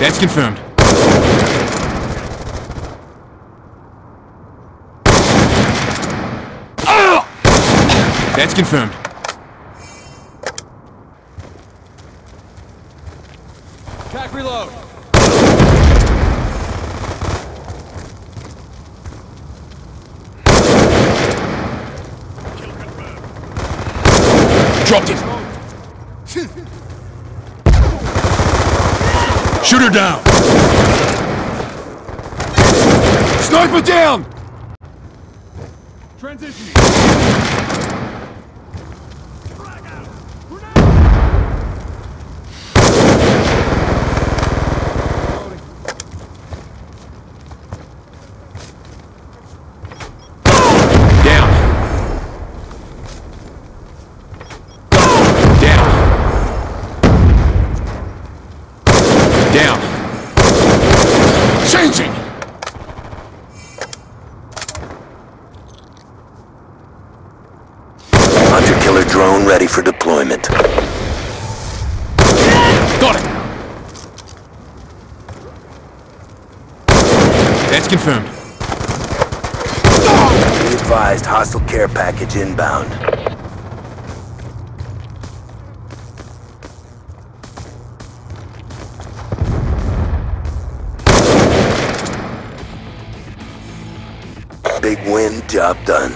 That's confirmed. That's confirmed. Attack reload. Dropped it. Shoot her down. Sniper down. Transitioning. Down. Down. Down. Changing. Hunter killer drone ready for deployment. Got it. That's confirmed. Be advised, hostile care package inbound. Big win, job done.